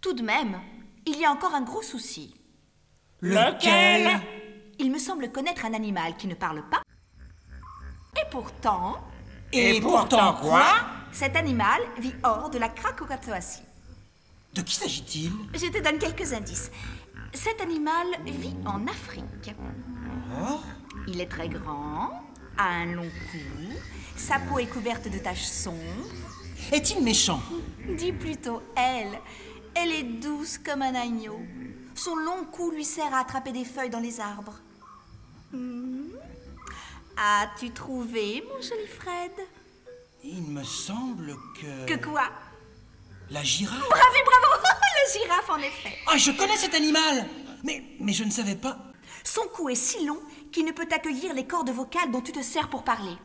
Tout de même, il y a encore un gros souci. Lequel? Il me semble connaître un animal qui ne parle pas. Et pourtant, Et pourtant quoi? cet animal vit hors de la Krakokatoasi. De qui s'agit-il? Je te donne quelques indices. Cet animal vit en Afrique. Il est très grand, a un long cou, sa peau est couverte de taches sombres. Est-il méchant? Dis plutôt elle. Elle est douce comme un agneau. Son long cou lui sert à attraper des feuilles dans les arbres. Hmm. As-tu trouvé, mon joli Fred? Il me semble que... Que quoi? La girafe Bravo, bravo La girafe, en effet. Ah, je connais cet animal Mais, mais je ne savais pas... Son cou est si long qu'il ne peut accueillir les cordes vocales dont tu te sers pour parler.